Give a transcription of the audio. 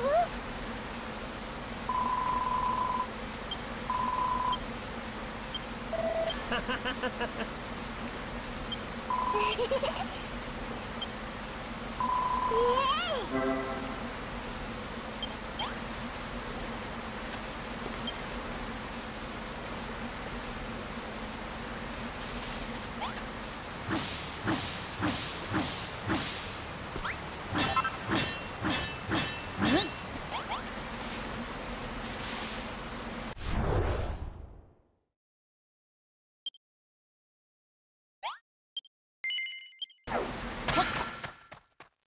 イエーイ